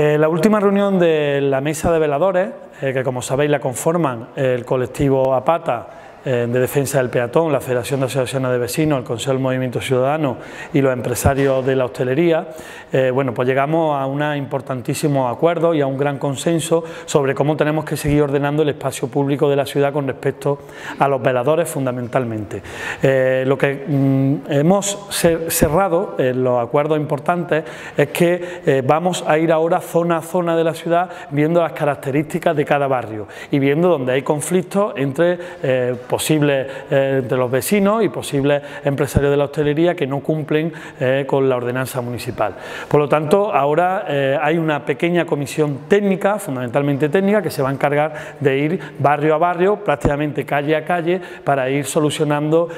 Eh, la última reunión de la mesa de veladores, eh, que como sabéis la conforman el colectivo APATA, de Defensa del Peatón, la Federación de Asociaciones de Vecinos, el Consejo del Movimiento Ciudadano y los empresarios de la hostelería, eh, bueno, pues llegamos a un importantísimo acuerdo y a un gran consenso sobre cómo tenemos que seguir ordenando el espacio público de la ciudad con respecto a los veladores fundamentalmente. Eh, lo que mm, hemos cerrado en los acuerdos importantes es que vamos a ir ahora zona a zona de la ciudad viendo las características de cada barrio y viendo donde hay conflictos entre posibles eh, de los vecinos y posibles empresarios de la hostelería que no cumplen eh, con la ordenanza municipal. Por lo tanto, ahora eh, hay una pequeña comisión técnica, fundamentalmente técnica, que se va a encargar de ir barrio a barrio, prácticamente calle a calle, para ir solucionando,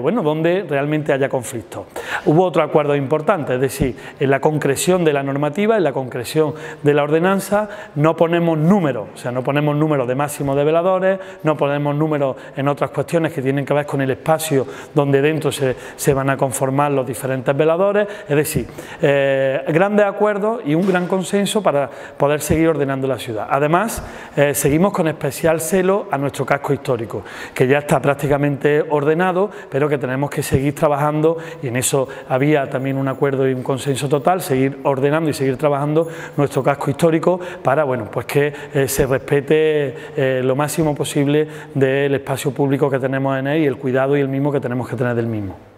bueno, donde realmente haya conflicto. Hubo otro acuerdo importante, es decir, en la concreción de la normativa, en la concreción de la ordenanza, no ponemos números, o sea, no ponemos números de máximo de veladores, no ponemos números en otras cuestiones que tienen que ver con el espacio donde dentro se, van a conformar los diferentes veladores, es decir, eh, grandes acuerdos y un gran consenso para poder seguir ordenando la ciudad. Además, eh, seguimos con especial celo a nuestro casco histórico, que ya está prácticamente ordenado, pero que tenemos que seguir trabajando y en eso había también un acuerdo y un consenso total, seguir ordenando y seguir trabajando nuestro casco histórico para bueno, pues que eh, se respete lo máximo posible del espacio público que tenemos en él y el cuidado y el mismo que tenemos que tener del mismo.